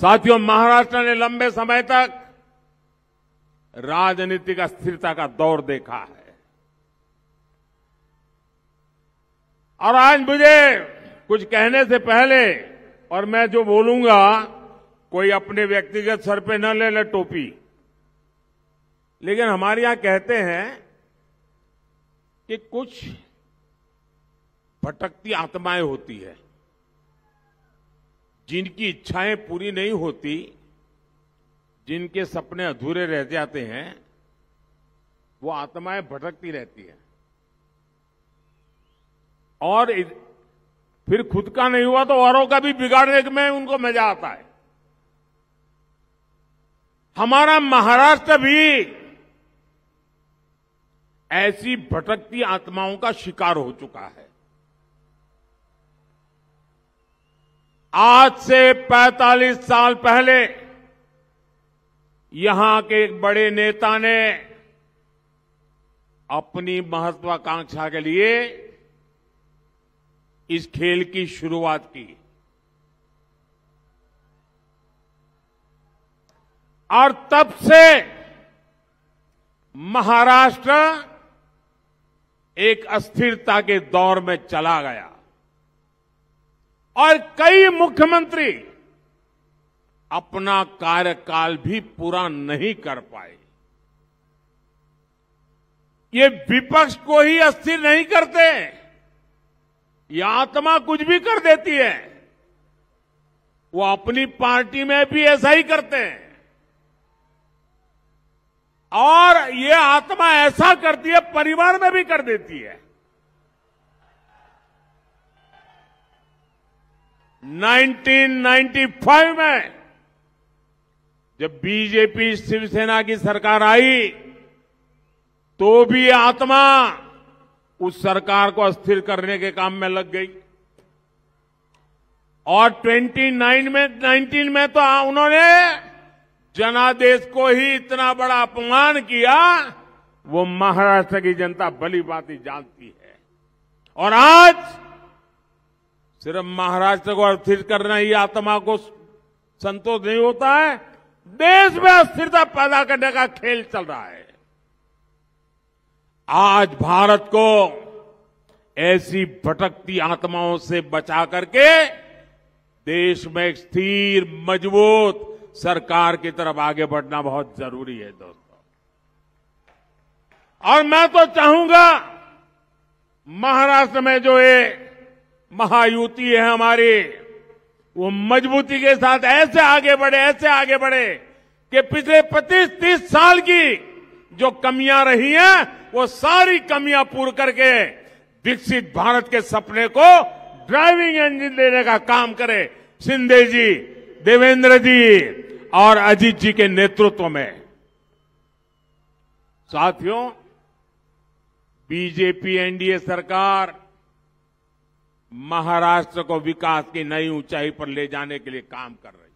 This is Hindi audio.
साथियों, महाराष्ट्र ने लंबे समय तक राजनीतिक अस्थिरता का दौर देखा है। और आज मुझे कुछ कहने से पहले, और मैं जो बोलूँगा, कोई अपने व्यक्तिगत सर पे न ले ले टोपी। लेकिन हमारे यहाँ कहते हैं कि कुछ भटकती आत्माएँ होती है। जिनकी इच्छाएँ पूरी नहीं होती, जिनके सपने अधूरे रह जाते हैं, वो आत्माएँ भटकती रहती हैं। और फिर खुद का नहीं हुआ तो औरों का भी बिगाड़ने में उनको मज़ा आता है। हमारा महाराष्ट्र भी ऐसी भटकती आत्माओं का शिकार हो चुका है। आज से 45 साल पहले यहाँ के एक बड़े नेता ने अपनी महत्वाकांक्षा के लिए इस खेल की शुरुआत की। और तब से महाराष्ट्र एक अस्थिरता के दौर में चला गया। और कई मुख्यमंत्री अपना कार्यकाल भी पूरा नहीं कर पाए। ये विपक्ष को ही अस्थिर नहीं करते। ये आत्मा कुछ भी कर देती है। वो अपनी पार्टी में भी ऐसा ही करते हैं। और ये आत्मा ऐसा करती है, परिवार में भी कर देती है। 1995 में जब बीजेपी शिवसेना की सरकार आई तो भी आत्मा उस सरकार को अस्थिर करने के काम में लग गई। और 29 में 19 में तो उन्होंने जनादेश को ही इतना बड़ा अपमान किया, वो महाराष्ट्र की जनता भली बात जानती है। और आज सिर्फ़ महाराष्ट्र को अस्थिर करना ही आत्मा को संतोष नहीं होता है। देश में अस्थिरता पैदा करने का खेल चल रहा है। आज भारत को ऐसी भटकती आत्माओं से बचा करके देश में एक स्थिर, मज़बूत सरकार की तरफ़ आगे बढ़ना बहुत ज़रूरी है दोस्तों। और मैं तो चाहूँगा महाराष्ट्र में जो ये महायुति है हमारी। वो मजबूती के साथ ऐसे आगे बढ़े, ऐसे आगे बढ़े कि पिछले पच्चीस तीस साल की जो कमियाँ रही हैं, वो सारी कमियाँ पूर्ण करके विकसित भारत के सपने को ड्राइविंग इंजन देने का काम करे। सिंधे जी, देवेंद्र जी और अजीत जी के नेतृत्व में। साथियों, बीजेपी, एनडीए सरकार महाराष्ट्र को विकास की नई ऊंचाई पर ले जाने के लिए काम कर रही